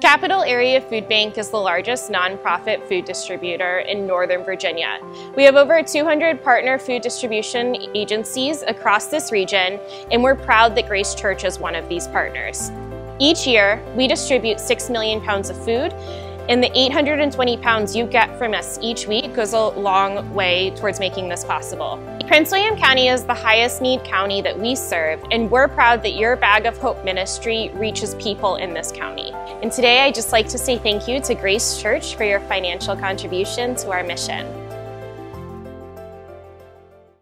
Capital Area Food Bank is the largest nonprofit food distributor in Northern Virginia. We have over 200 partner food distribution agencies across this region, and we're proud that Grace Church is one of these partners. Each year, we distribute 6 million pounds of food and the 820 pounds you get from us each week goes a long way towards making this possible. Prince William County is the highest need county that we serve, and we're proud that your Bag of Hope ministry reaches people in this county. And today I'd just like to say thank you to Grace Church for your financial contribution to our mission.